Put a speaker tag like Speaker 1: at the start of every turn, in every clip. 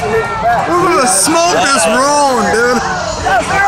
Speaker 1: At the smoke that's rolling, dude.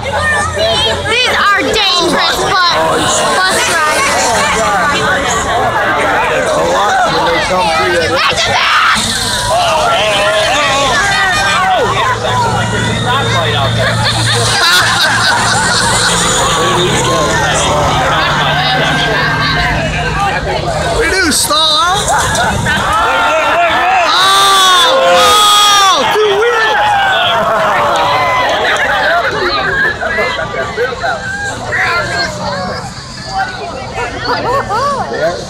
Speaker 2: These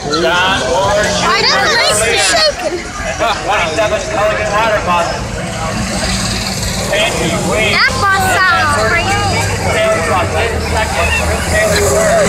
Speaker 3: John Ward,
Speaker 2: I don't like it.
Speaker 3: 27 Pelican Water Bus. Andy Wade,
Speaker 2: That bus sounds crazy.
Speaker 3: Taylor Bus, in second. Chris Taylor third.